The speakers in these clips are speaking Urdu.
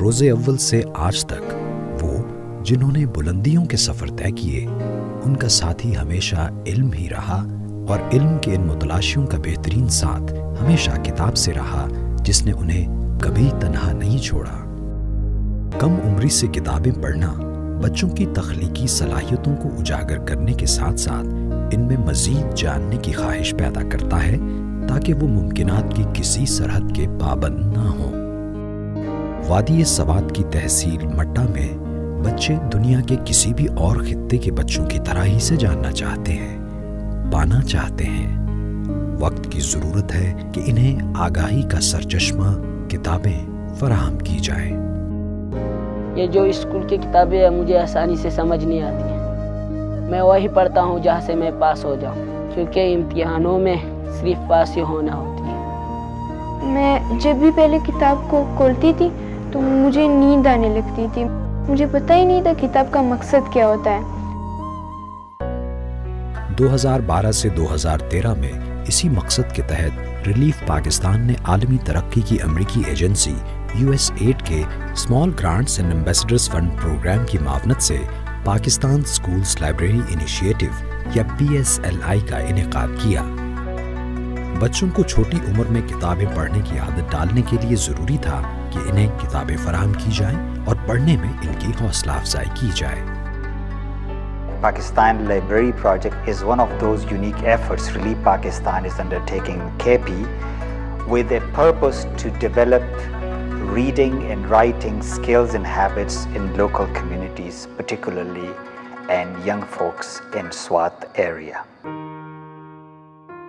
روز اول سے آج تک وہ جنہوں نے بلندیوں کے سفر طے کیے، ان کا ساتھی ہمیشہ علم ہی رہا اور علم کے ان متلاشیوں کا بہترین ساتھ ہمیشہ کتاب سے رہا جس نے انہیں کبھی تنہا نہیں چھوڑا۔ کم عمری سے کتابیں پڑھنا، بچوں کی تخلیقی صلاحیتوں کو اجاگر کرنے کے ساتھ ساتھ ان میں مزید جاننے کی خواہش پیدا کرتا ہے تاکہ وہ ممکنات کی کسی سرحد کے پابند نہ ہوں۔ وادی سوات کی تحصیل مٹا میں بچے دنیا کے کسی بھی اور خطے کے بچوں کی طرح ہی سے جاننا چاہتے ہیں، پانا چاہتے ہیں۔ وقت کی ضرورت ہے کہ انہیں آگاہی کا سرچشمہ کتابیں فراہم کی جائیں۔ یہ جو اسکول کی کتابیں ہیں، مجھے آسانی سے سمجھ نہیں آتی ہیں۔ میں وہی پڑھتا ہوں جہاں سے میں پاس ہو جاؤں کیونکہ امتحانوں میں صرف پاس ہی ہونا ہوتی ہے۔ میں جب بھی پہلے کتاب کو کھولتی تھی تو مجھے نیند آنے لگتی تھی۔ مجھے پتہ ہی نہیں تھا کتاب کا مقصد کیا ہوتا ہے۔ دو ہزار بارہ سے دو ہزار تیرہ میں اسی مقصد کے تحت ریلیف پاکستان نے عالمی ترقی کی امریکی ایجنسی یو ایس ایڈ کے small grants and ambassadors fund programme کی معاونت سے پاکستان سکولز لائبریری انیشیٹو یا پی ایس ایل آئی کا انعقاد کیا۔ بچوں کو چھوٹی عمر میں کتابیں پڑھنے کی عادت ڈالنے کے لیے ضروری تھا کہ انہیں کتابیں فراہم کی جائیں اور پڑھنے میں ان کی حوصلہ افزائی کی جائے۔ Pakistan Library Project is one of those unique efforts. Relief Pakistan is undertaking KP with a purpose to develop reading and writing skills and habits in local communities, particularly and young folks in Swat area.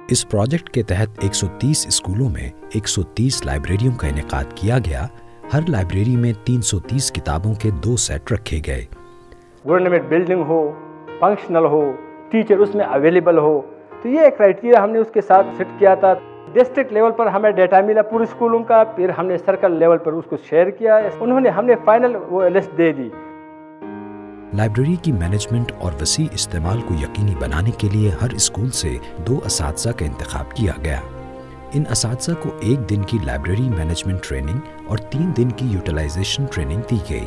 اس پروجیکٹ کے تحت 130 اسکولوں میں 130 لائبریریوں کا انعقاد کیا گیا۔ ہر لائبریری میں 330 کتابوں کے دو سیٹ رکھے گئے۔ گورنمنٹ بلڈنگ ہو فنکشنل ہو ٹیچر اس میں اویلیبل ہو۔ تو یہ کرائٹیریا ہم نے اس کے ساتھ سیٹ کیا تھا۔ ڈسٹرکٹ لیول پر ہمیں ڈیٹا ملا پورے اسکولوں کا، پھر ہم نے سرکل لیول پر اس کو شیئر کیا۔ انہوں نے ہم نے فائنل وہ لسٹ دے دی۔ لائبریری کی مینجمنٹ اور وسیع استعمال کو یقینی بنانے کے لیے ہر اسکول سے دو اساتذہ کا انتخاب کیا گیا۔ ان اساتذہ کو ایک دن کی لائبریری مینجمنٹ ٹریننگ اور تین دن کی یوٹیلائزیشن ٹریننگ دی گئی۔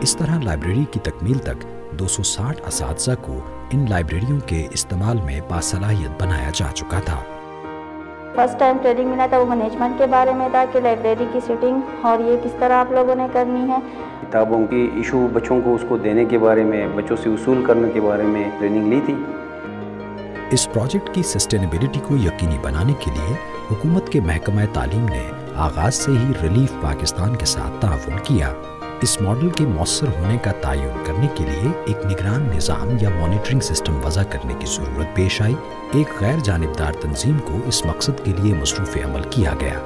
اس طرح لائبریری کی تکمیل تک دو سو ساٹھ اساتذہ کو ان لائبریریوں کے استعمال میں باصلاحیت بنایا جا چکا تھا۔ فرسٹ ٹائم ٹریننگ ملا تھا وہ مینجمنٹ کے بارے میں تھا کہ لائبریری کی سیٹنگ اور یہ کس طرح آپ لوگوں نے کرنی ہے کتابوں کی ایشو بچوں کو اس کو دینے کے بارے میں بچوں سے اصول کرنے کے بارے میں ٹریننگ لی تھی اس پروجیکٹ کی سسٹینیبلٹی کو یقینی بنانے کے لیے حکومت کے محکمہ تعلیم نے آغاز سے ہی ریلیف پاکستان کے ساتھ تعاون کیا اس ماڈل کے مؤثر ہونے کا تعین کرنے کے لیے ایک نگران نظام یا مانیٹرنگ سسٹم وضع کرنے کی ضرورت پیش آئی۔ ایک غیر جانبدار تنظیم کو اس مقصد کے لیے مصروف عمل کیا گیا۔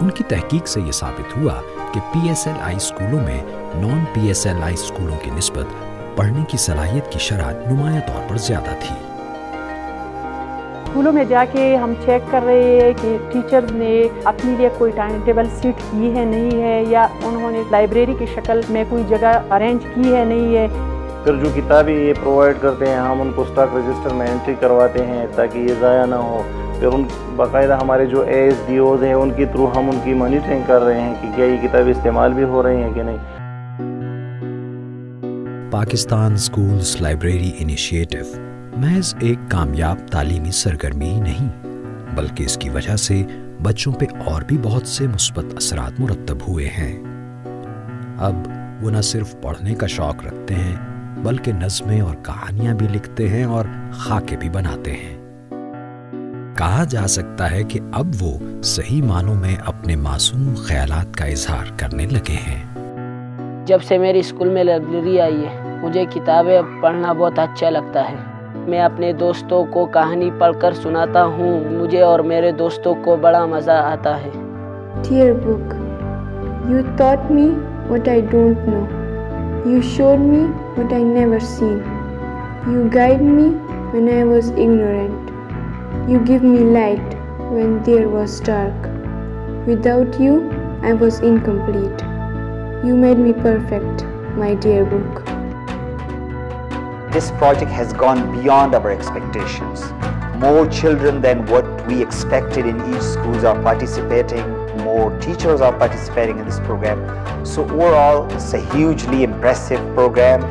ان کی تحقیق سے یہ ثابت ہوا کہ پی ایس ایل آئی اسکولوں میں non P S L I اسکولوں کی نسبت پڑھنے کی صلاحیت کی شرح نمایاں طور پر زیادہ تھی۔ اسکولوں میں جا کے ہم چیک کر رہے ہیں کہ ٹیچر نے اپنے لیے کوئی ٹائم ٹیبل سیٹ کی ہے نہیں ہے یا انہوں نے لائبریری کی شکل میں کوئی جگہ ارینج کی ہے نہیں ہے۔ پھر جو کتابیں یہ پرووائڈ کرتے ہیں ہم ان کو اسٹاک رجسٹر میں انٹری کرواتے ہیں تاکہ یہ ضائع نہ ہو۔ پھر ان باقاعدہ ہمارے جو اے ایس ڈی اوز ہیں ان کے تھرو ہم ان کی مانیٹرنگ کر رہے ہیں کہ کیا یہ کتابیں استعمال بھی ہو رہی ہیں کہ نہیں۔ پاکستان سکولز لائبریری انیشیٹو محض ایک کامیاب تعلیمی سرگرمی ہی نہیں، بلکہ اس کی وجہ سے بچوں پہ اور بھی بہت سے مثبت اثرات مرتب ہوئے ہیں۔ اب وہ نہ صرف پڑھنے کا شوق رکھتے ہیں، بلکہ نظمیں اور کہانیاں بھی لکھتے ہیں اور خاکے بھی بناتے ہیں۔ کہا جا سکتا ہے کہ اب وہ صحیح معنوں میں اپنے معصوم خیالات کا اظہار کرنے لگے ہیں۔ جب سے میری اسکول میں لائبریری آئی ہے، مجھے کتابیں پڑھنا بہت اچھا لگتا ہے۔ میں اپنے دوستوں کو کہانی پڑھ کر سناتا ہوں مجھے اور میرے دوستوں کو بڑا مزہ آتا ہے Dear book, you taught me what I don't know. You showed me what I never seen. You guide me when I was ignorant. You give me light when there was dark. Without you, I was incomplete. You made me perfect, my dear book. This project has gone beyond our expectations. more children than what we expected in each schools are participating more teachers are participating in this program so overall it's a hugely impressive program